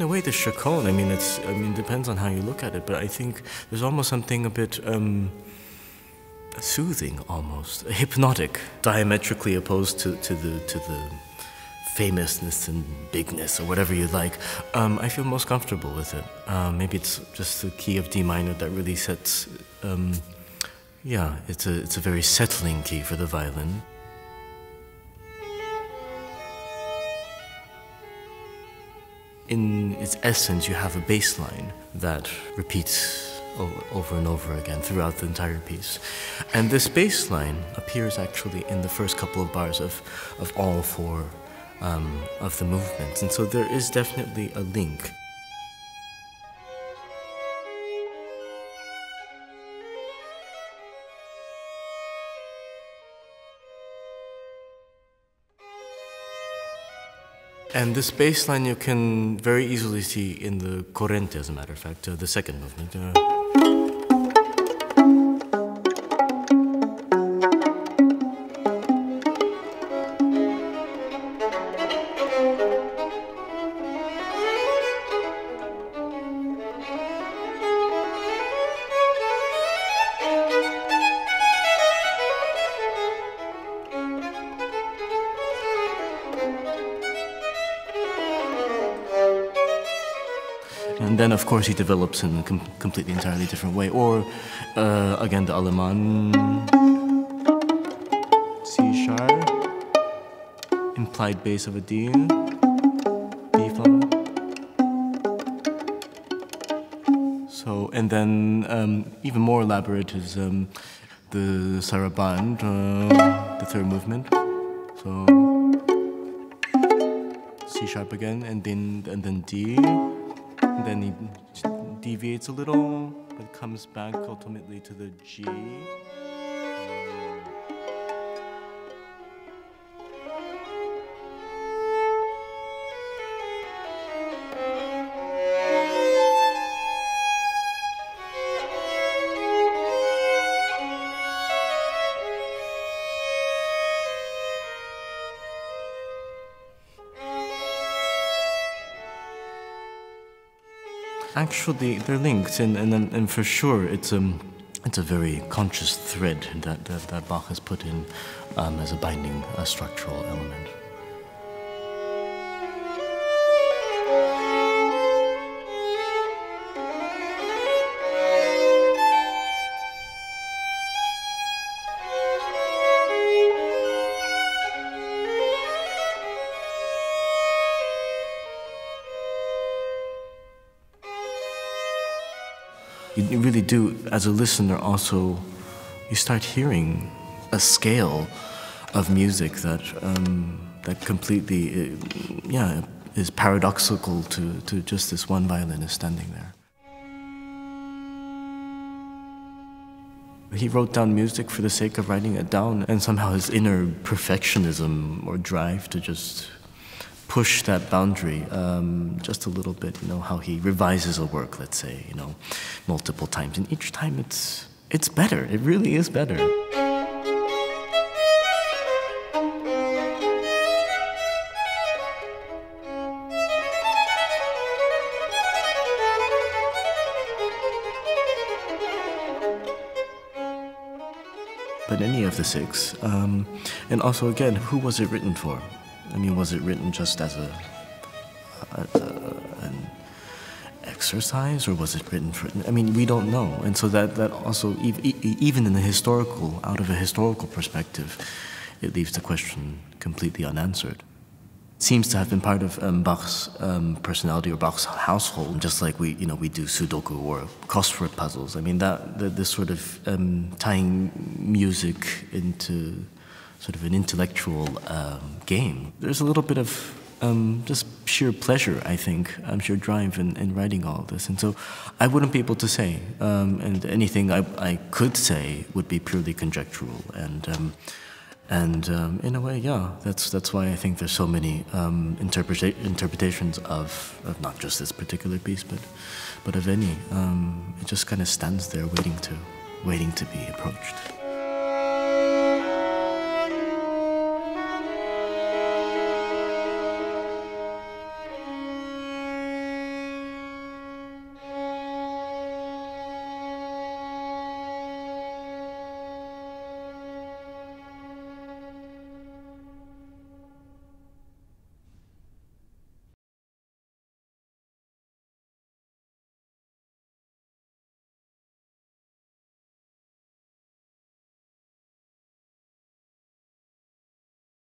In a way, the chaconne. I mean, it's. I mean, depends on how you look at it, but I think there's almost something a bit um, soothing, almost hypnotic, diametrically opposed to, to the to the famousness and bigness or whatever you like. Um, I feel most comfortable with it. Uh, maybe it's just the key of D minor that really sets. Um, yeah, it's a it's a very settling key for the violin. in its essence, you have a bass line that repeats over and over again throughout the entire piece. And this bass line appears actually in the first couple of bars of, of all four um, of the movements. And so there is definitely a link. And this bass line you can very easily see in the corrente, as a matter of fact, uh, the second movement. Uh, And then, of course, he develops in a com completely entirely different way. Or, uh, again, the allemande C sharp, implied bass of a D, D flat. So, and then um, even more elaborate is um, the saraband, uh, the third movement. So, C sharp again, and then and then D. Then he deviates a little, but comes back ultimately to the G. Actually, they're linked, and, and, and for sure, it's, um, it's a very conscious thread that, that, that Bach has put in um, as a binding a structural element. You really do, as a listener, also, you start hearing a scale of music that um, that completely, uh, yeah, is paradoxical to, to just this one violinist standing there. He wrote down music for the sake of writing it down, and somehow his inner perfectionism or drive to just push that boundary um, just a little bit. You know how he revises a work, let's say, you know, multiple times, and each time it's it's better. It really is better. But any of the six, um, and also again, who was it written for? I mean, was it written just as a, a, a, an exercise, or was it written for? I mean, we don't know, and so that that also even in the historical, out of a historical perspective, it leaves the question completely unanswered. It seems to have been part of um, Bach's um, personality or Bach's household, just like we, you know, we do Sudoku or crossword puzzles. I mean, that, that this sort of um, tying music into sort of an intellectual um, game. There's a little bit of um, just sheer pleasure, I think, I'm sure, drive in, in, writing all this. And so I wouldn't be able to say, um, and anything I, I, could say would be purely conjectural. And, um, and um, in a way, yeah, that's, that's why I think there's so many um, interpreta interpretations of, of not just this particular piece, but, but of any. it just kind of stands there waiting to, waiting to be approached.